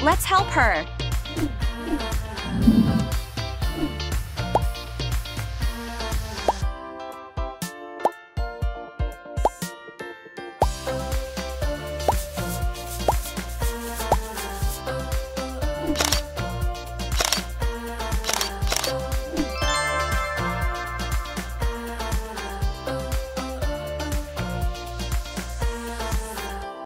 Let's help her.